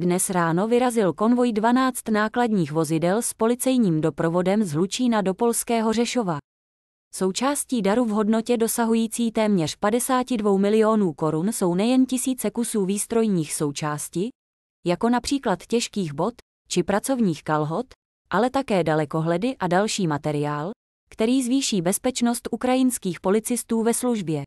Dnes ráno vyrazil konvoj 12 nákladních vozidel s policejním doprovodem z Hlučína do Polského Řešova. Součástí daru v hodnotě dosahující téměř 52 milionů korun jsou nejen tisíce kusů výstrojních součástí, jako například těžkých bot či pracovních kalhot, ale také dalekohledy a další materiál, který zvýší bezpečnost ukrajinských policistů ve službě.